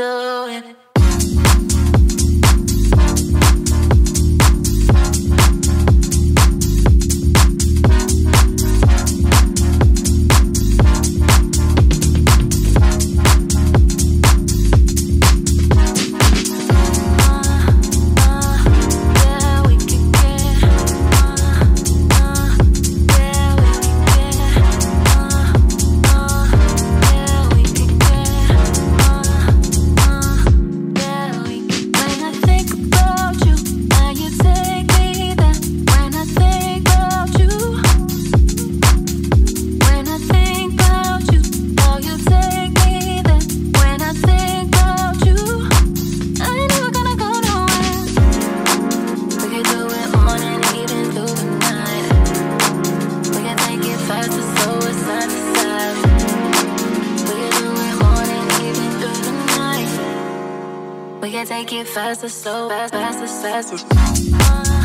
We can take it faster, slow, fast, faster, faster.